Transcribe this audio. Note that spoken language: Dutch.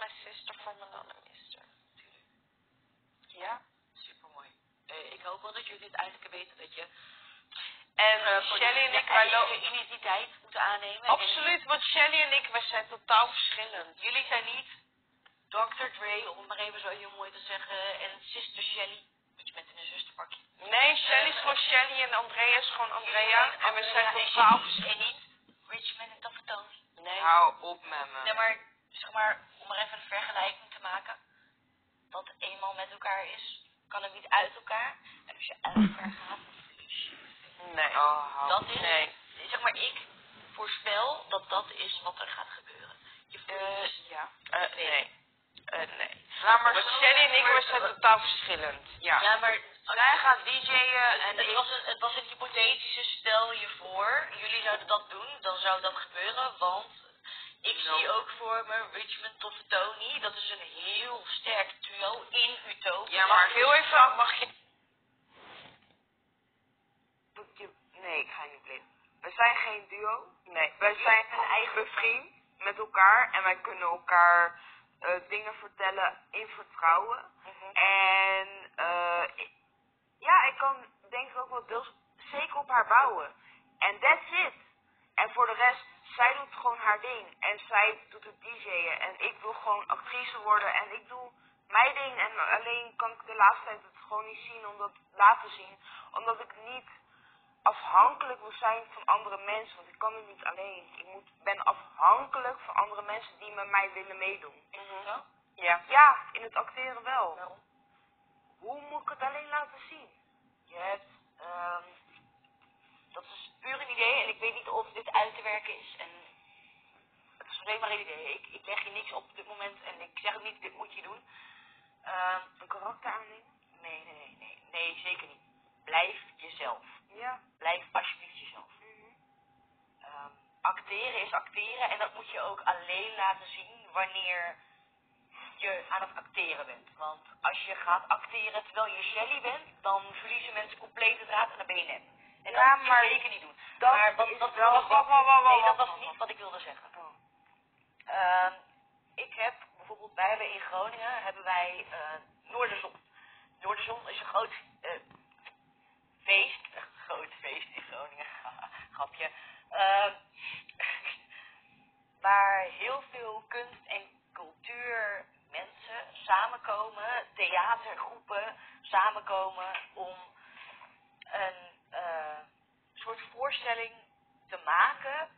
My sister from another mister. Ja? Supermooi. Eh, ik hoop wel dat jullie uiteindelijk weten dat je En voor Shelly en ik, wij lopen... identiteit moeten aannemen. Absoluut, want Shelly en ik, wij zijn totaal verschillend. En jullie zijn niet Dr. Dre, om het maar even zo heel mooi te zeggen, en Sister Shelly. Want je bent in een zusterpakje. Nee, Shelly is gewoon Shelly en Andrea is gewoon Andrea. En we zijn totaal en verschillend. En niet Richmond en Taffe Tony. Nee. Hou op met Nee, me. maar zeg maar, om maar even een vergelijking te maken. Wat eenmaal met elkaar is, kan het niet uit elkaar. En als je uit elkaar gaat, dan verlies je. Nee. Oh, Dat is, Nee. zeg maar, ik voorspel dat dat is wat er gaat gebeuren. Je verliest. Ja. Eh, nee. Eh, nee. Laat maar Want Shelly en ik, we zijn totaal verschillend. Ja. Ja, maar Zij gaat DJ'en en en het, ik... was een, het was een hypothetische, stel je voor, jullie zouden dat doen, dan zou dat gebeuren, want ik zie ook voor me Richmond tot Tony, dat is een heel sterk duo in Utopia. Ja, maar Heel even, mag je... Nee, ik ga niet blind. We zijn geen duo. Nee. Wij zijn een eigen vriend met elkaar en wij kunnen elkaar eh, dingen vertellen in vertrouwen. Mhm. En eh, ik- ja, ik kan denk ik ook wel deels zeker op haar bouwen. En that's it. En voor de rest, zij doet gewoon haar ding. En zij doet het DJ'en. En ik wil gewoon actrice worden. En ik doe mijn ding. En alleen kan ik de laatste tijd het gewoon niet zien om dat laten zien. Omdat ik niet afhankelijk wil zijn van andere mensen. Want ik kan het niet alleen. Ik moet, ben afhankelijk van andere mensen die met mij willen meedoen. Mhm. Ja. Ja, in het acteren wel. Waarom? Hoe moet ik het alleen laten zien? Je hebt, ehm, dat is puur een idee en ik weet niet of dit uit te werken is. En het is alleen maar een idee. Ik, ik leg je niks op op dit moment en ik zeg ook niet, dit moet je doen. Ehm, Een karakter aannemen? nee, nee, nee, nee, nee, zeker niet. Blijf jezelf. Ja. Blijf alsjeblieft jezelf. Ehm, acteren is acteren en dat moet je ook alleen laten zien wanneer je aan het acteren bent. Want als je gaat acteren terwijl je Shelly bent, dan verliezen mensen compleet de draad en dan ben je net. En dat Ja, je maar zeker niet doen. dat maar wat, dat, dat nee, dat was niet wat ik wilde zeggen. Oh. Ehm, ik heb bijvoorbeeld, wij hebben in Groningen, hebben wij eh Noorderzon. Noorderzon is een groot eh, feest, een groot feest in Groningen, grapje. Ehm, waar heel veel kunst en cultuur mensen samenkomen, theatergroepen samenkomen om een voorstelling te maken